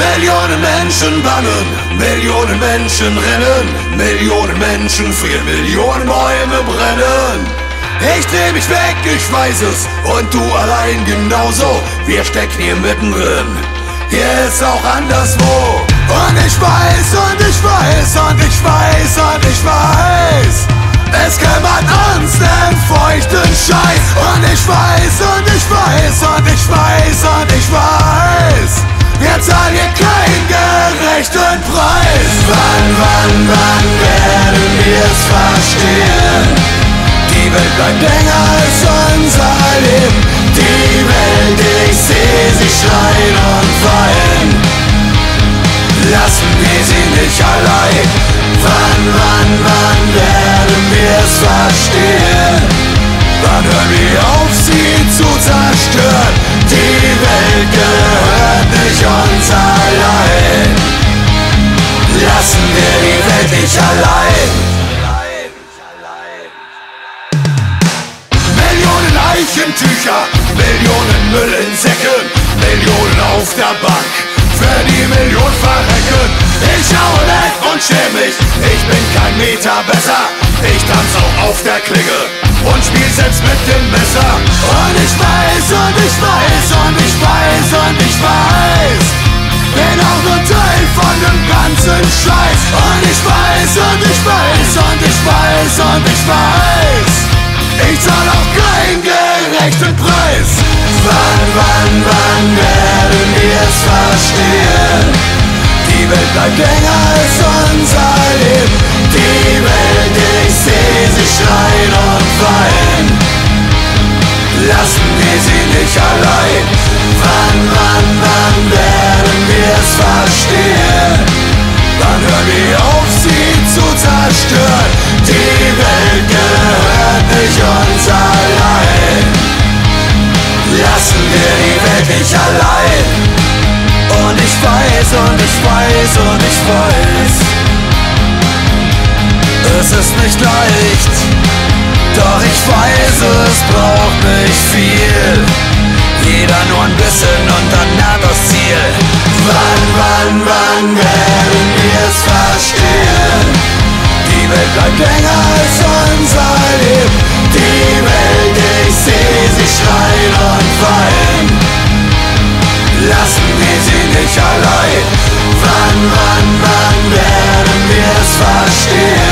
Millionen Menschen bannen, Millionen Menschen rennen, Millionen Menschen frieren, Millionen Bäume brennen. Ich dreh mich weg, ich weiß es, und du allein genauso. Wir stecken hier mittendrin, hier ist auch anderswo. Und ich weiß, und ich weiß, und ich weiß, und ich weiß. Verstehen? Die Welt bleibt länger als unser Leben. Die Welt, ich seh sie schreien und weinen. Lassen wir sie nicht allein. Wann, wann, wann werden wir es verstehen? Wann hören wir auf, sie zu zerstören? Die Welt gehört nicht uns allein. Lassen wir die Welt nicht allein. Leichentücher, Millionen Müll in Säcken, Millionen auf der Bank, für die Million verrecken. Ich schaue weg und schäme mich, ich bin kein Meter besser. Ich tanze auch auf der Klinge und spiel selbst mit dem Messer. Und ich weiß und ich weiß und ich weiß und ich weiß. Bin auch nur Teil von dem ganzen Scheiß. Und ich weiß und ich weiß und ich weiß und ich weiß. Wann, wann, wann werden wir es verstehen? Die Welt bleibt länger als unser Leben. Die Welt, ich seh sie schreien und weinen. Lassen wir sie nicht allein. Wann, wann, wann werden wir es verstehen? Wann hören wir auf, sie zu zerstören? Die Welt gehört nicht uns Lassen wir die Welt nicht allein. Und ich weiß und ich weiß und ich weiß. Es ist nicht leicht, doch ich weiß, es braucht nicht viel. Jeder nur ein bisschen und dann naht das Ziel. Wann, wann, wann werden wir es verstehen? Die Welt bleibt länger sie sind nicht allein. Wann, wann, wann werden wir es verstehen?